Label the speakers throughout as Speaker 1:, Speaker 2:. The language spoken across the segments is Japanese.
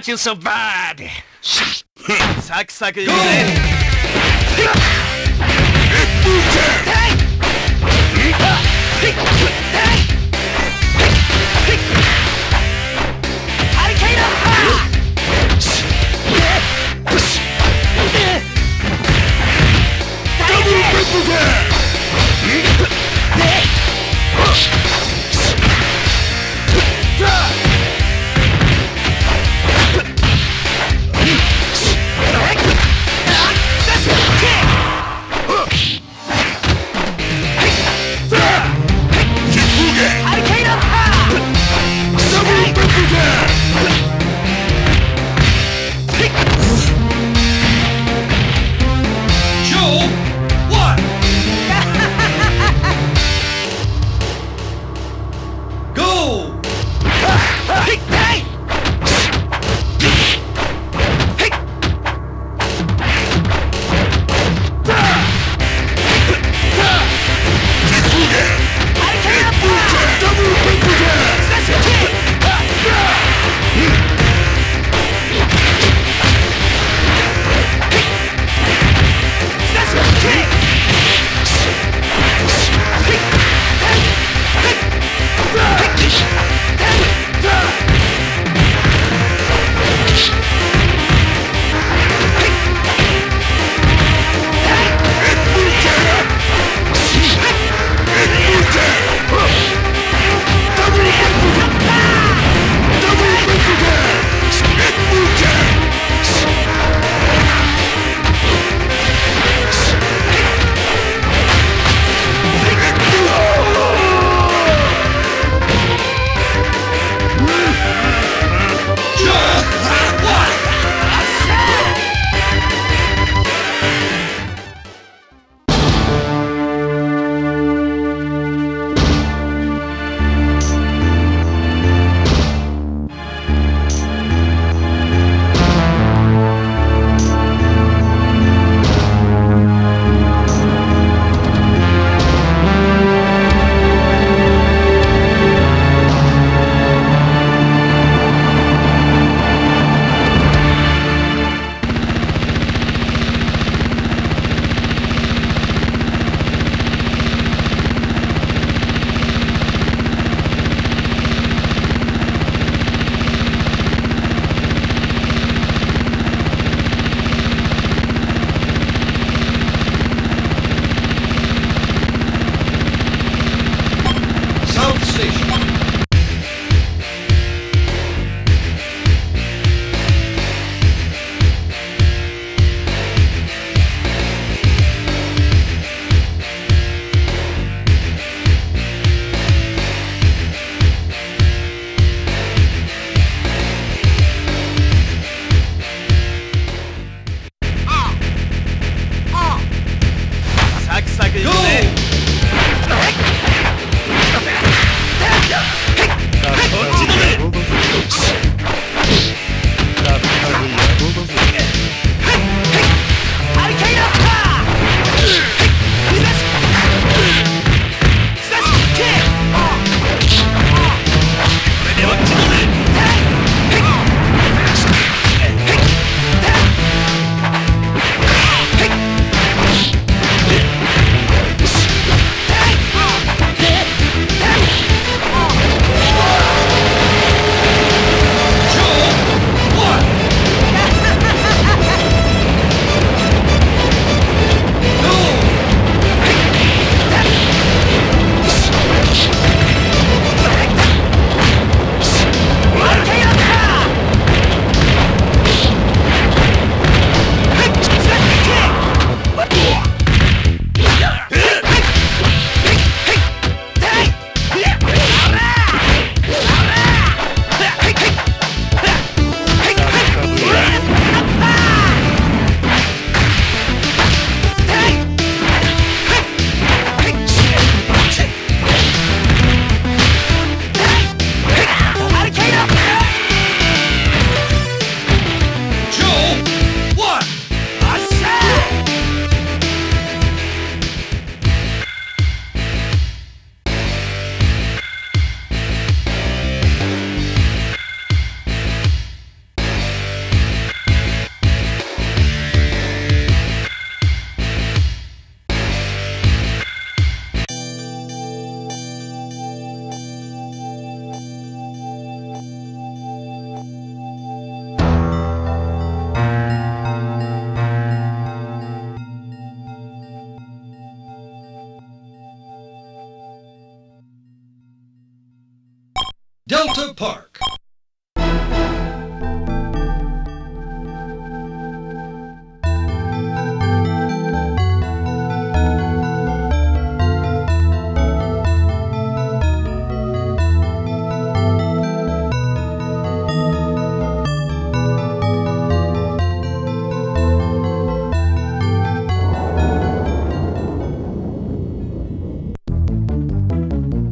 Speaker 1: got you so bad.
Speaker 2: Sack, sack,
Speaker 3: you Double ripple there!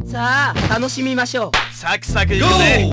Speaker 1: さあ、楽しみましょう。
Speaker 2: Zack, Zack.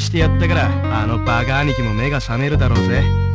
Speaker 2: してやったからあのバカ兄貴も目が覚めるだろうぜ。